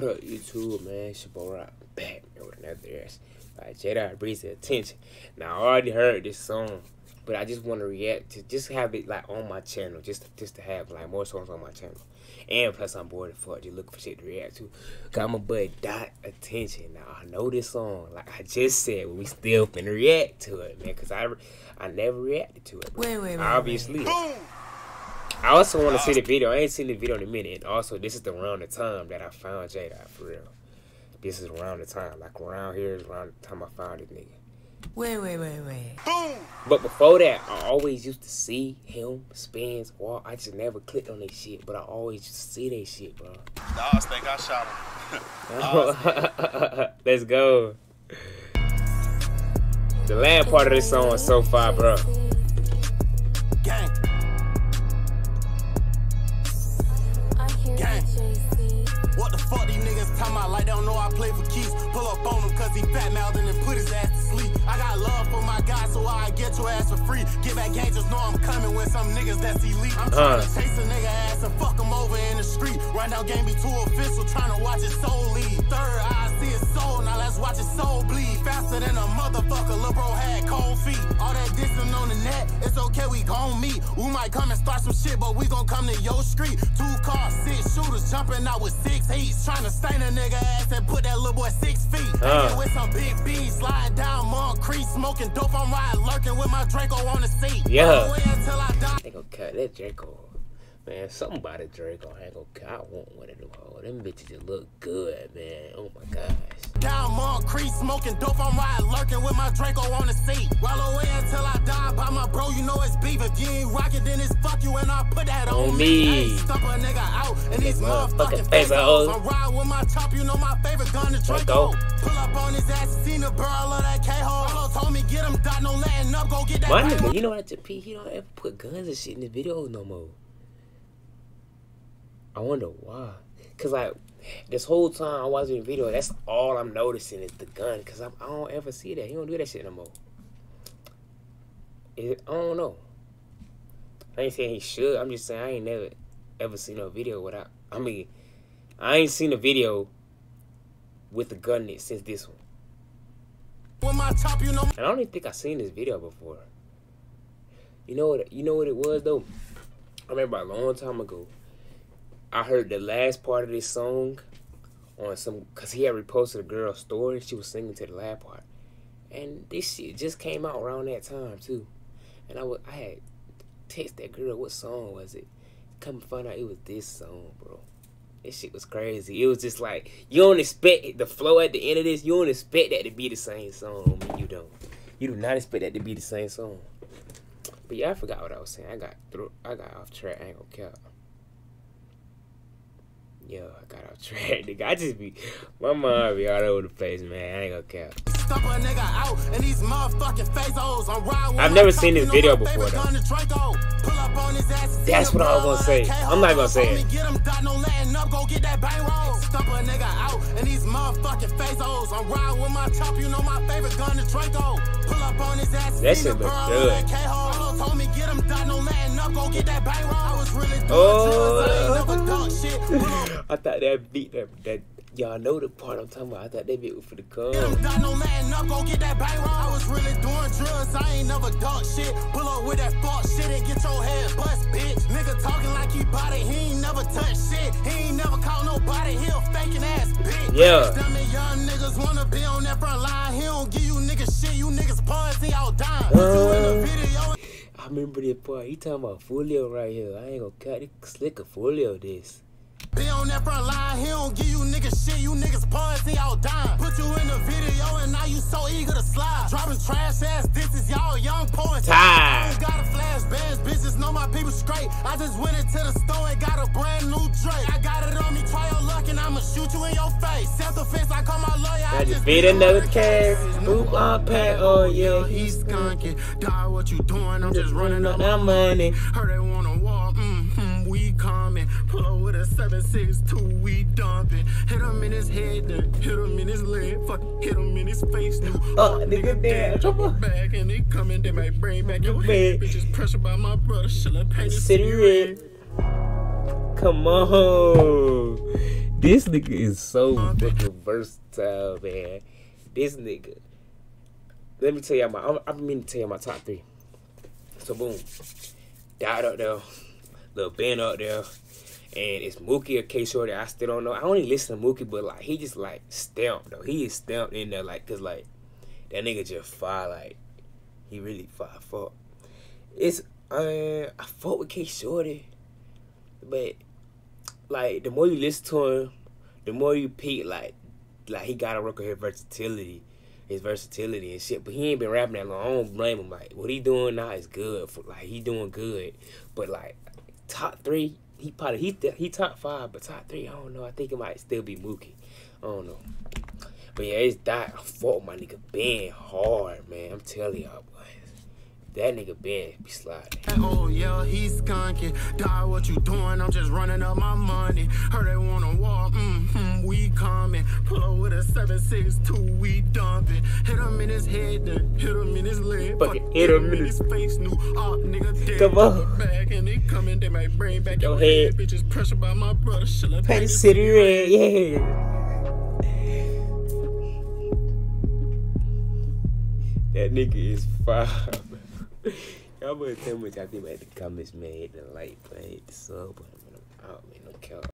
What up, YouTube, man? It's your boy Rock back with another ass. Like, Jdot Breezy attention. Now, I already heard this song, but I just want to react to just have it like on my channel, just to, just to have like more songs on my channel. And plus, I'm bored of fuck, just looking for shit to react to. Got my boy Dot attention. Now, I know this song, like I just said, we still finna react to it, man, because I, I never reacted to it. Bro. Wait, wait, wait. Obviously. Wait. I also want to see the video. I ain't seen the video in a minute. And also, this is the around the time that I found Jada for real. This is around the time. Like around here is around the time I found this nigga. Wait, wait, wait, wait. But before that, I always used to see him, spins, or I just never clicked on that shit. But I always used to see that shit, bro. Dogs think I shot him. Let's go. The land part of this song is so far, bro. I play for keys? Pull up on him cause he fat mouthed and put his ass to sleep. I got love for my guy, so I get your ass for free. Get back gang, just know I'm coming with some niggas that's elite. I'm trying Uh. to chase a nigga ass and fuck him over in the street. Right now, game be too official, trying to watch his soul leave. Third eye, see his soul, now let's watch his soul bleed. Faster than a motherfucker, lil' bro had cold feet. All that dissing on the net, it's okay, we gon' meet. We might come and start some shit, but we gon' come to your street. Two cars, six shooters jumping out with six heats. Trying to stain a nigga ass and put that little boy six feet. Uh. With some big B's, sliding down Monk Creek, smoking dope. I'm riding, lurking with my Draco on the seat. Yeah. All the until I die. They gonna cut that Draco. Man, something about. I ain't gonna cut. I want one of them hoes. Them bitches just look good, man. Oh my gosh. Down Monk Creek, smoking dope. I'm riding, lurking with my Draco on the seat. Roll away until I die. By my bro, you know it's beef. If you ain't rockin', then it's fuck you, and I put that on, On me. Hey, stump a nigga out, and these Motherfucking face. I'm riding with my chop, you know my favorite gun, the Draco. Pull up on his ass, seen the barrel of that K-hole. Told me get him, dot, no letting up, go get that. My nigga, you know what, P? He don't ever put guns and shit in his videos no more. I wonder why. Cause like this whole time I watching the video, that's all I'm noticing is the gun. Cause I'm, I don't ever see that. He don't do that shit no more. It, I don't know. I ain't saying he should. I'm just saying I ain't never ever seen a video without. I mean, I ain't seen a video with the gun in it since this one. Chop, you know And I don't even think I seen this video before. You know what? You know what it was though. I remember a long time ago. I heard the last part of this song on some because he had reposted a girl's story. She was singing to the last part, and this shit just came out around that time too. And I was I had text that girl what song was it? Come find out it was this song, bro. This shit was crazy. It was just like you don't expect the flow at the end of this. You don't expect that to be the same song. I mean, you don't. You do not expect that to be the same song. But yeah, I forgot what I was saying. I got through. I got off track. I ain't gonna cap. Yo, I got off track, nigga. I just be my mind be all over the place, man. I ain't gonna cap. Stump a nigga out and these motherfucking face hoes. I'm riding with I've never seen this video before, though. gun, the Draco. Pull up on his ass, see That's what I was gonna say. I'm not gonna say it. Get him dot, no letting up, go get that bang roll. Stump a nigga out and these motherfucking face hoes. I'm riding with my chop, you know my favorite gun, the Draco. Pull up on his ass, That see shit look good. of that K-hole. Carlos Told me get him dot, no letting up, go get that bang roll. I was really doing Oh. I ain't never done shit. Pull up I thought that beat that that y'all know the part I'm talking about. I thought that beat was for the come. him done, no letting up, get that bang roll. I was really doing drugs, I ain't never done shit. Pull up with that fuck shit and get your head bust, bitch. Nigga talking like he bought it, he ain't never touched shit. He ain't never called nobody, he a faking ass bitch. Yeah. Young niggas wanna be on that front line, he don't give you niggas shit, you niggas puns, he all dying. Remember that part. He talking about Foolio right here. I ain't gonna cut it. Slicker Foolio this. Be on that front line, he don't give you niggas shit, you niggas puns, he all dying. Put you in the video and now you so eager to slide. Dropping trash ass disses, y'all young poets. Tired. Got a flash bands, bitches know my people straight. I just went into the store and got a brand new Drake. I got it on me, try your luck and I'ma shoot you in your face. Self defense, I call my lawyer. I just beat another cat. Oop on pat. Oh yeah, he's skunking. Dog, what you doing? I'm just running up that money. Heard they wanna war, mm-hmm, we coming. Pull up with a 762, we dumping. Hit him in his head, then hit him in his leg. Fuck, hit him in his face. New Oh, nigga dead. Trouble. back and they coming, they might bring back your head. Bitches pressure by my brother, shall I paint City red. Come on. This nigga is so fucking versatile, man. This nigga. Let me tell you my. I'm, I'm to tell you my top three. So boom, Dot up there, little Ben up there, and it's Mookie or K Shorty. I still don't know. I only listen to Mookie, but like he just like stamped though. He is stamped in there like cause like that nigga just fire like he really fire fuck. It's uh I fought with K Shorty, but like the more you listen to him, the more you peek like like he gotta work on his versatility, his versatility and shit. But he ain't been rapping that long. I don't blame him. Like what he doing now is good. For, like he doing good. But like top three, he probably he he top five, but top three, I don't know. I think it might still be Mookie. I don't know. But yeah, it's that. I fought my nigga Ben hard, man. I'm telling y'all, boys. That nigga Ben be sliding. Oh yeah, he's skunky. Die, what you doing? I'm just running up my money. Heard they wanna walk, mm-hmm, we coming. Pull up with a 762, we dumping. Hit him in his head, then hit him in his leg. Fucking hit him in his face, new op, nigga dead. Come on. Back and they coming, they might bring back Your head. Bitches pressure by my brother. Shall I Paint City Red, yeah. That nigga is fire. Y'all better tell me what y'all think about the comments, man. Hit the like button, hit the sub button. man. I'm out, man. No count.